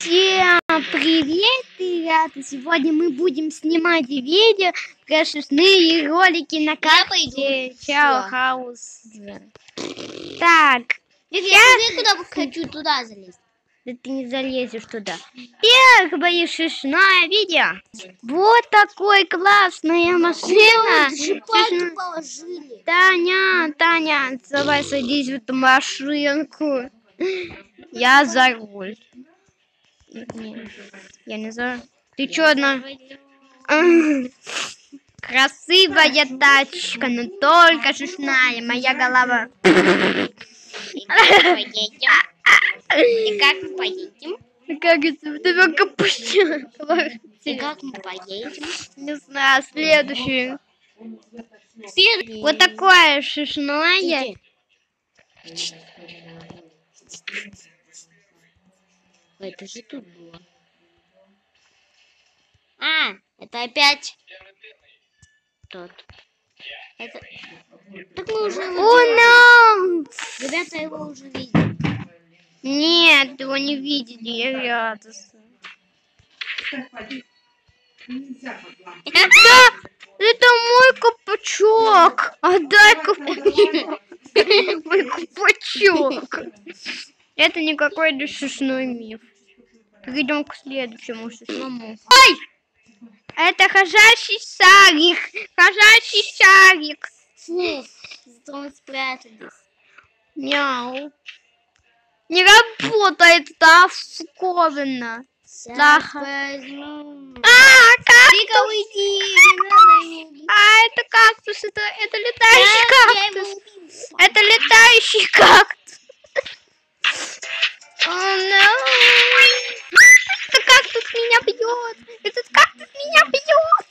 Всем привет, ребята! Сегодня мы будем снимать видео про шестные ролики на карте Чао Хаус. Так, Я, я... куда хочу, туда залезть. Да ты не залезешь туда. Первое шестное видео. Вот такой классная машина. Таня, Таня, давай садись в эту машинку. Я за руль. Не, я не за... Ты чё, одна... Красивая тачка, но только шестная, моя голова. И как мы поедем? И как это? У тебя капучино. И как мы поедем? Не знаю, следующий. Следующий. Вот такое шишное. Где? Это же тут было. А, это опять тот. Это... Так мы уже О, no! Ребята его уже видели. Нет, его не видели, ребята. Это, это мой капачок. Отдай капачок. Мой капачок. Это никакой не шишной миф. Перейдем к следующему шишному. Ой! Это хожащий шарик. Хожащий шарик. Фу, зато мы спрятались. Мяу. Не работает, да, сковано. Лаха. возьму. А, как? Вика, уйди. А, это кактус, это, это летающий Да, кактус. Это летающий кактус. О, no. Этот кактус меня бьет. Этот кактус меня бьет.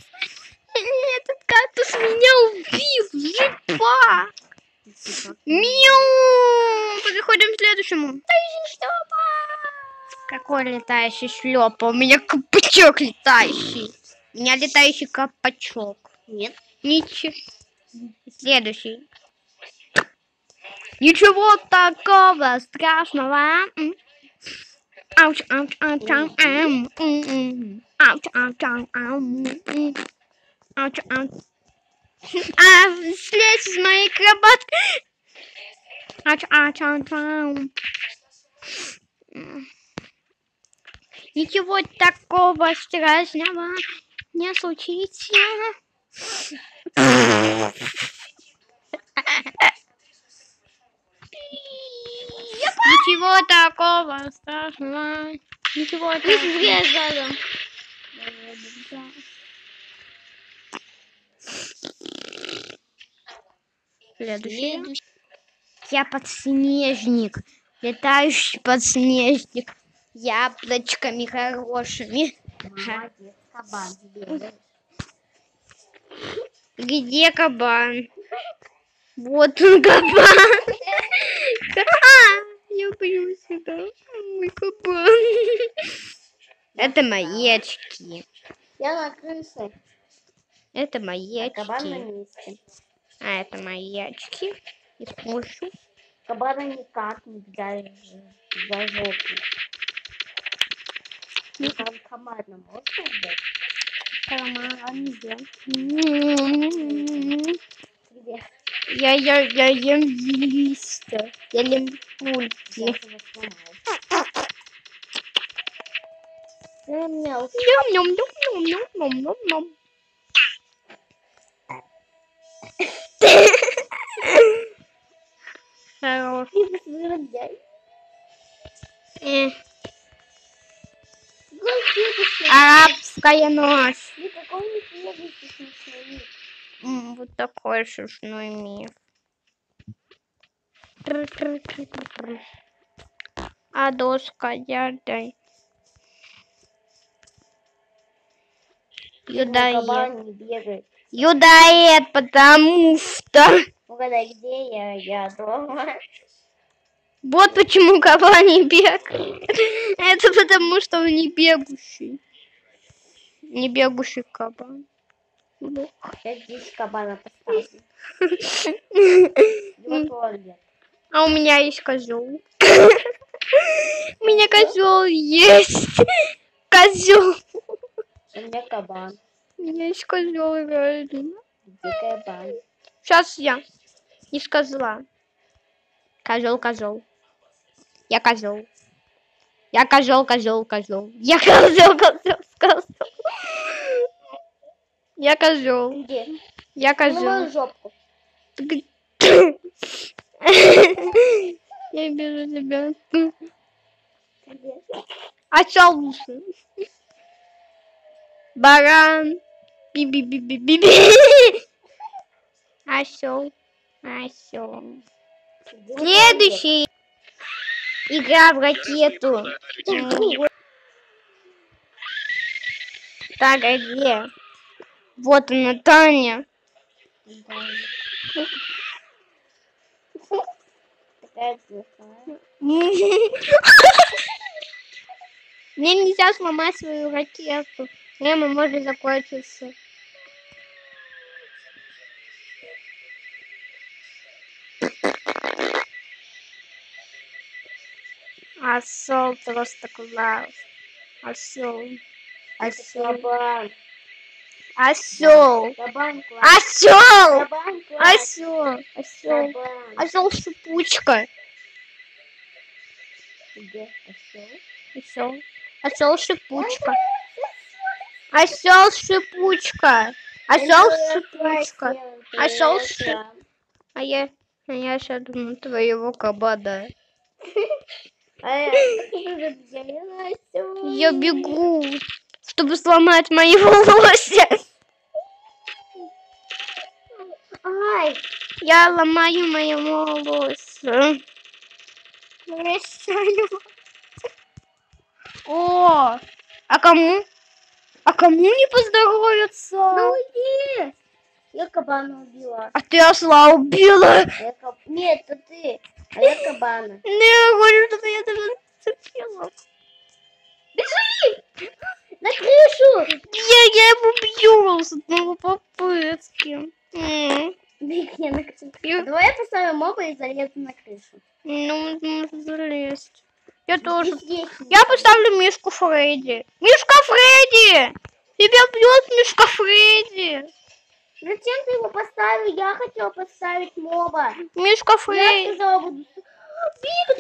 Этот кактус меня убил. Жипа. Мяу. Переходим к следующему. Летающий шлепа. Какой летающий шлепа? У меня капачок летающий. У меня летающий капачок. Нет. Ничего. Следующий. Ничего такого страшного. Ауч, ауч, ауч, ауч, ам, м, м. Ауч, ауч, ауч, ам, м. Ауч, ауч. А, слезь с моей кроватки. Ауч, ауч, ам. М. Ничего такого страшного не случится. Ничего такого страшного. Ничего такого. Следующий. Я подснежник. Летающий подснежник. Яблочками хорошими. Молодец, кабан. Где кабан? Вот он кабан. Я боюсь сюда. Мой кабан. Это мои очки. Я на крыше. Это мои а Кабан на очки. месте. А это мои очки. Использую. Кабана никак не даже даже Ну, там командно можно убить? Карман, да. Где? Я, я, я ем листья. Я ем пульки. Сейчас его сломаю. Э, мяу. Ням, ням, ням, ням, ням, ням, ням. Хорош. Арабская ночь. Никакой не смешной. Вот такой шишной миф. А доска я дай. Бегает. Юдаед, потому что... Угадай, где я? Я дома. Вот почему кабан не бегает. Это потому, что он не бегущий. Не бегущий кабан. Я здесь кабана поставлю. А у меня есть козел. У меня козел есть. Козел. У меня кабан. У меня есть козел реально. Где кабан? Сейчас я. Из козла. Козел, козел. Я козел. Я козел, козел, козел. Я козел, козел. Я козел. Где? Я На мою козел. жопку. Я вижу тебя. Осел лучше. Баран. Би-би-би-би-би. Осел. Осел. Следующий. Игра в ракету. Так, а где? Вот она, Таня. Мне нельзя сломать свою ракету. Время может закончиться. Осел просто класс. Осел. Осел. Осел. Осел. Осел. Осел. Осел шипучка. Осел? Осел. Шипучка. Осел шипучка. Осел шипучка. Осел шип- А я, а я сейчас думаю твоего кабада. Я бегу, чтобы сломать мои волосы. Ай, Я ломаю мои волосы. О, а кому? А кому не поздоровиться? ну иди. Я кабана убила. А ты осла убила. Я каб- Нет, это ты. А я кабана. Ну, я говорю, что я даже зацепила. На крышу! Я, я его бью с одного попытки. Беги на крышу. Я- Давай я поставлю моба и залезу на крышу. Ну, можно залезть. Я тоже. Я поставлю Мишку Фредди. Мишка Фредди! Тебя бьет Мишка Фредди. Зачем ты его поставил? Я хотела поставить моба. Мишка Я Фредди. сказала, буду... Биг,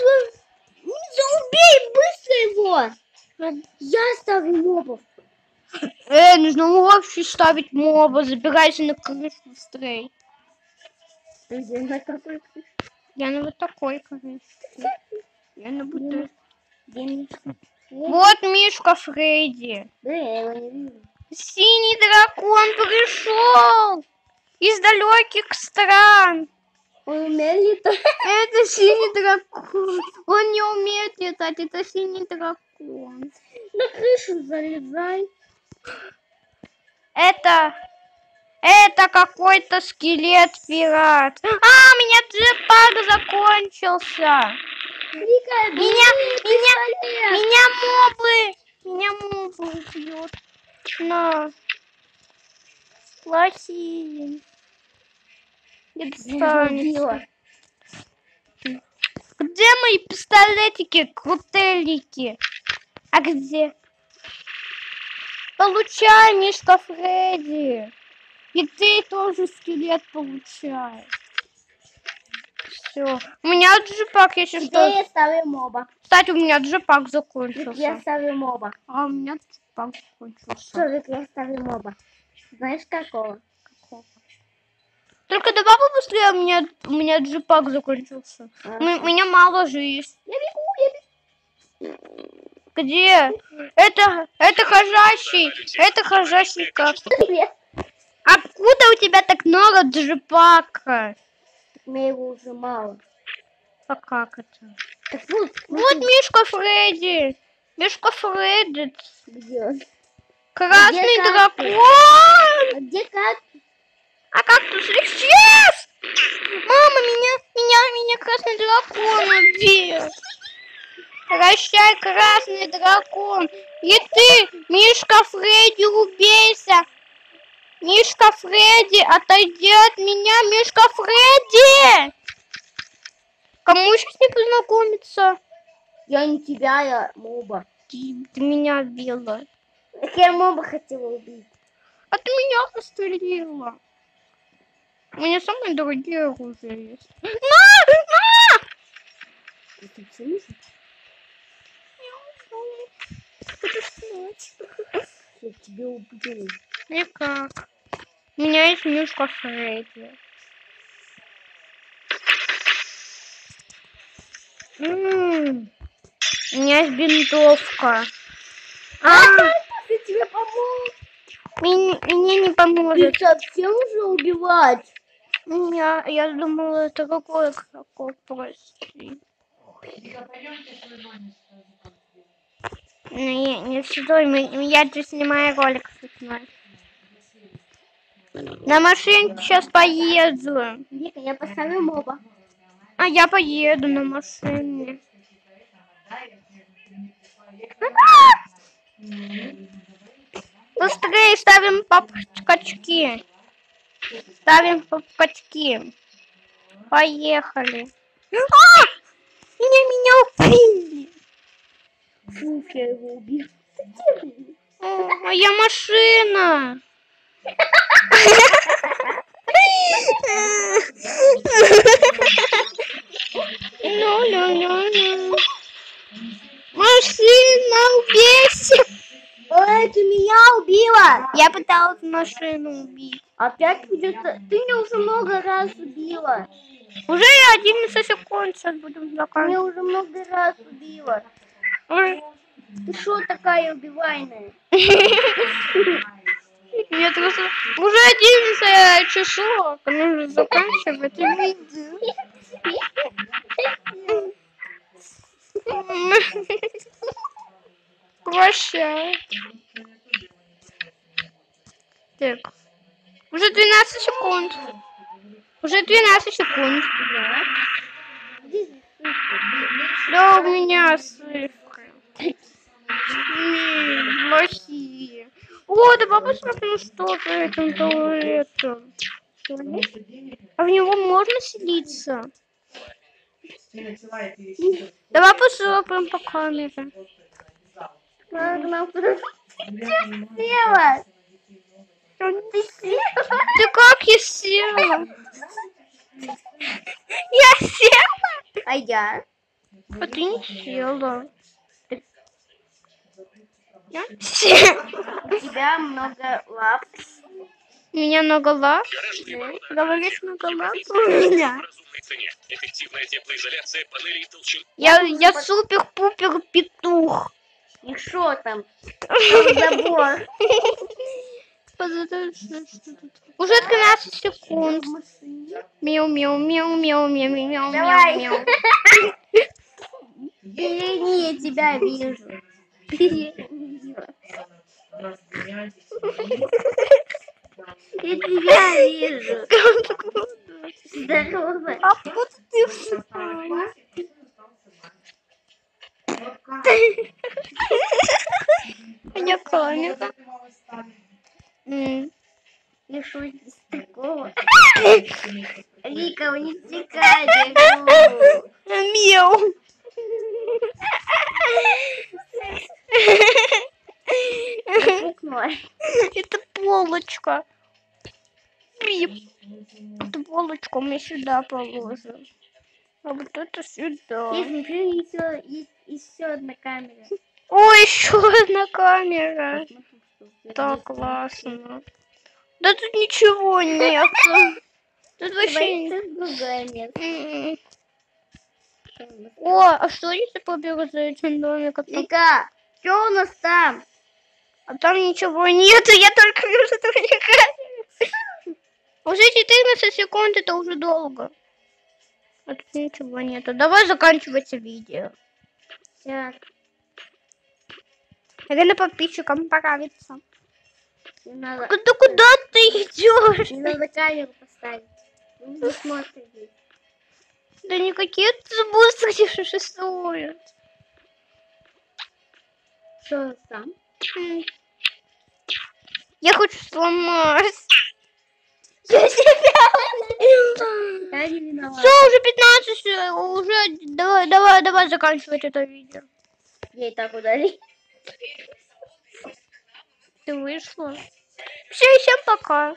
убей быстро его! Я ставлю мобов. Э, нужно вообще ставить моба. Забирайся на крышу быстрей. Где, на какой крыше? Я на вот такой крыше. Я на Мишка? Вот Мишка Фредди. Я. Синий дракон пришел из далеких стран. Он умеет летать. Это синий дракон. Он не умеет летать, это синий дракон. На крышу залезай. Это... Это какой-то скелет-пират. А, у меня джетпак закончился. Вика, Меня, меня, меня мобы, меня мобы убьют. На. Плохие. Убила. Где мои пистолетики, крутелики? А где? Получай, Мишка Фредди. И ты тоже скелет получаешь. Все. У меня джипак, если Теперь что. я ставлю моба. Кстати, у меня джипак закончился. Я ставлю моба. А у меня джипак закончился. Что, Вик, я ставлю моба. Знаешь какого? Только давай побыстрее, у меня, у меня джипак закончился. А. У меня мало жизнь. Я бегу, я бегу. Где? Это, это хожащий, это хожащий как? Откуда у тебя так много джипака? Мне его уже мало. А как это? Так вот, Вот Мишка Фредди. Мишка Фредди. где? Красный Где дракон. А где как? А как тут исчез? Мама, меня, меня, меня красный дракон убил. Прощай, красный дракон. И ты, Мишка Фредди, убейся. Мишка Фредди, отойди от меня, Мишка Фредди. Кому сейчас не познакомиться? Я не тебя, я моба. Ты, ты меня била. Так я моба хотела убить. А ты меня застрелила. У меня самые дорогие оружия есть. На! На! Ты в смысле? Хочу спать. Я тебя убью. Никак. У меня есть мишка Фредди. М, У меня есть бинтовка. А, Я тебе помог. мне, мне не Ты поможет. совсем уже убивать? Я, я думала, это какой крокок, прости. Не, не стой, я тут снимаю ролик. На машине сейчас поеду. Вика, я поставлю моба. А я поеду на машине. Быстрее ставим папкачки. Ставим папкачки. Поехали. А! Меня, меня убили. Фу, я его убил. О, моя машина. Ну, ну, ну, ну. Машина, убейся. Ой, ты меня убила. Я пыталась машину убить. Опять придется... Ты меня уже много раз убила. Уже 11 секунд сейчас будем Ты меня заканчивать. уже много раз убила. Ты что такая убивайная? Нет, просто уже 11 часов, нужно заканчивать. Прощай. Так. Уже 12 секунд. Уже 12 секунд. Да, у меня цифры. М, Плохие. О, давай посмотрим, что за этим туалетом. Туалет? А в него можно селиться? Давай посмотрим по камере. Села? Ты села? Ты как я села? Я села? А я? А ты не села. У тебя много лап. У меня много лап. Говоришь, много лап у меня. Я, я супер-пупер петух. И что там? Там забор. Уже 13 секунд. Мяу, мяу, мяу, мяу, мяу, мяу, мяу, Давай. мяу. Я тебя вижу. Я тебя вижу. Здорово. А вот ты встала. А я камера. М. И что здесь такого? Вика, унесекай, бегу. Мяу. Пукнула. Это полочка. Эту полочку мы сюда положим. А вот это сюда. Смотри, еще, есть еще одна камера. О, еще одна камера. Что у Так классно. Да тут ничего нет. Тут вообще... это другое место. М. О, а что если побегать за этим домиком? Вика, что у нас там? А там ничего нет, я только вижу твои камеры. Уже 14 секунд, это уже долго. А тут ничего нету. Давай заканчивать видео. Сейчас, Наверное, подписчикам понравится. надо, Куда, куда ты идешь? не надо камеру поставить. Ну, Не. Да никакие не существуют. Что там? Я хочу сломать. Я себя Я не виновата. Все, уже 15, э, уже давай, давай, давай заканчивать это видео. Я и так удали. Ты вышла. Все, всем пока.